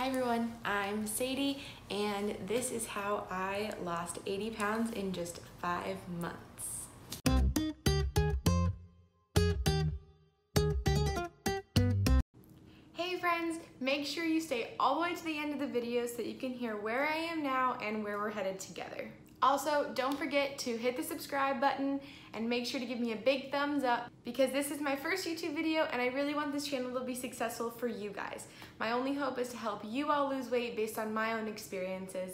Hi everyone, I'm Sadie and this is how I lost 80 pounds in just five months. Hey friends, make sure you stay all the way to the end of the video so that you can hear where I am now and where we're headed together. Also, don't forget to hit the subscribe button and make sure to give me a big thumbs up because this is my first YouTube video and I really want this channel to be successful for you guys. My only hope is to help you all lose weight based on my own experiences.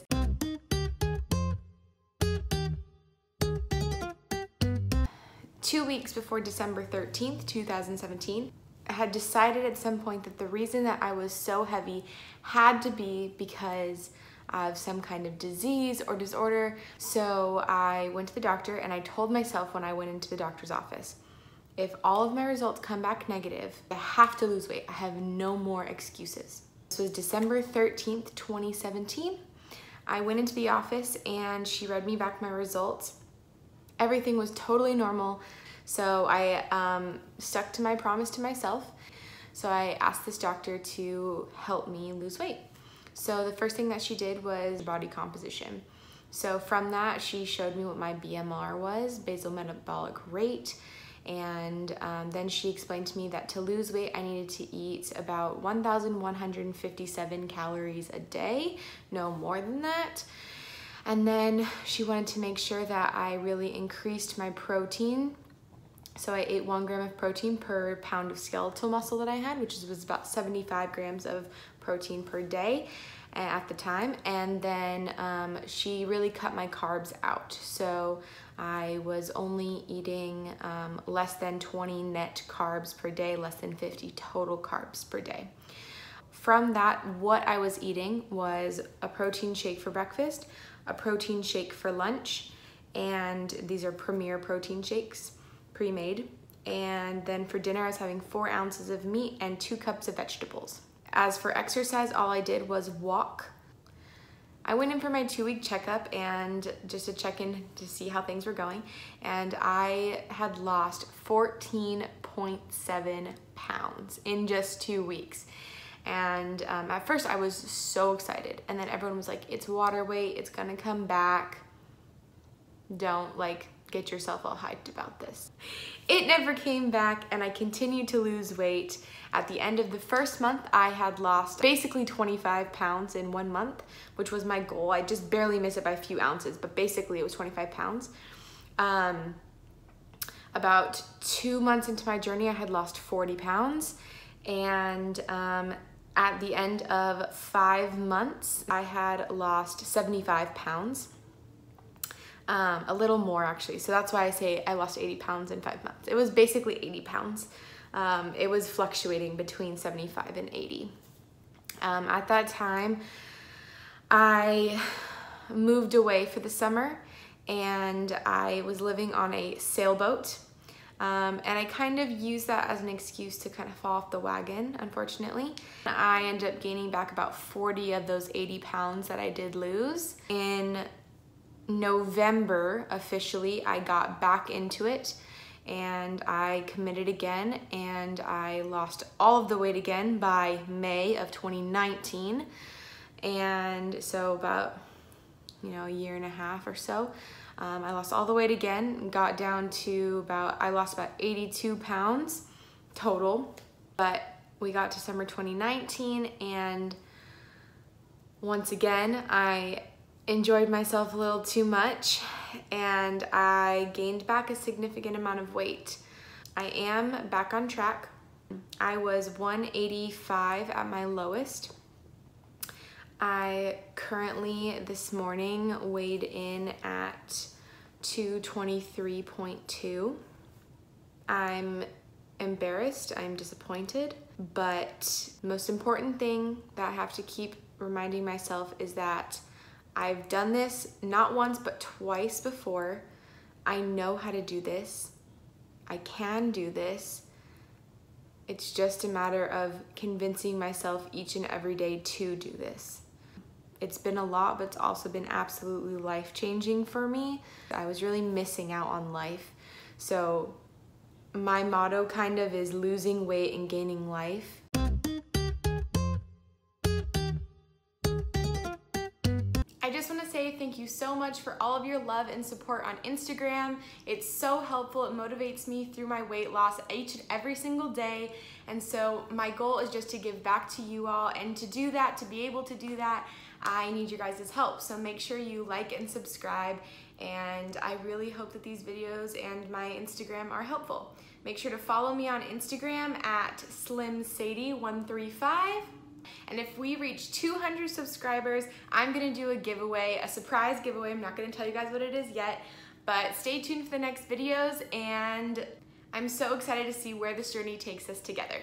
Two weeks before December 13th, 2017, I had decided at some point that the reason that I was so heavy had to be because of some kind of disease or disorder. So I went to the doctor and I told myself when I went into the doctor's office, if all of my results come back negative, I have to lose weight. I have no more excuses. This was December 13th, 2017. I went into the office and she read me back my results. Everything was totally normal. So I um, stuck to my promise to myself. So I asked this doctor to help me lose weight. So the first thing that she did was body composition. So from that, she showed me what my BMR was, basal metabolic rate, and um, then she explained to me that to lose weight, I needed to eat about 1,157 calories a day, no more than that. And then she wanted to make sure that I really increased my protein. So I ate one gram of protein per pound of skeletal muscle that I had, which was about 75 grams of protein per day at the time. And then um, she really cut my carbs out. So I was only eating um, less than 20 net carbs per day, less than 50 total carbs per day. From that, what I was eating was a protein shake for breakfast, a protein shake for lunch, and these are Premier protein shakes, pre-made. And then for dinner, I was having four ounces of meat and two cups of vegetables. As for exercise, all I did was walk. I went in for my two week checkup and just to check in to see how things were going. And I had lost 14.7 pounds in just two weeks. And um, at first I was so excited. And then everyone was like, it's water weight, it's gonna come back. Don't like get yourself all hyped about this. It never came back and I continued to lose weight. At the end of the first month, I had lost basically 25 pounds in one month, which was my goal. I just barely missed it by a few ounces, but basically it was 25 pounds. Um, about two months into my journey, I had lost 40 pounds. And um, at the end of five months, I had lost 75 pounds um, a little more actually. So that's why I say I lost 80 pounds in five months. It was basically 80 pounds. Um, it was fluctuating between 75 and 80. Um, at that time, I moved away for the summer and I was living on a sailboat. Um, and I kind of used that as an excuse to kind of fall off the wagon, unfortunately. I ended up gaining back about 40 of those 80 pounds that I did lose in November, officially, I got back into it and I committed again and I lost all of the weight again by May of 2019. And so about, you know, a year and a half or so, um, I lost all the weight again, got down to about, I lost about 82 pounds total, but we got to summer 2019 and once again, I enjoyed myself a little too much and I gained back a significant amount of weight. I am back on track. I was 185 at my lowest. I currently this morning weighed in at 223.2. I'm embarrassed, I'm disappointed, but most important thing that I have to keep reminding myself is that I've done this not once but twice before. I know how to do this. I can do this. It's just a matter of convincing myself each and every day to do this. It's been a lot, but it's also been absolutely life changing for me. I was really missing out on life. So, my motto kind of is losing weight and gaining life. You so much for all of your love and support on Instagram. It's so helpful. It motivates me through my weight loss each and every single day. And so my goal is just to give back to you all. And to do that, to be able to do that, I need your guys' help. So make sure you like and subscribe. And I really hope that these videos and my Instagram are helpful. Make sure to follow me on Instagram at slimsadie135. And if we reach 200 subscribers, I'm gonna do a giveaway, a surprise giveaway. I'm not gonna tell you guys what it is yet, but stay tuned for the next videos and I'm so excited to see where this journey takes us together.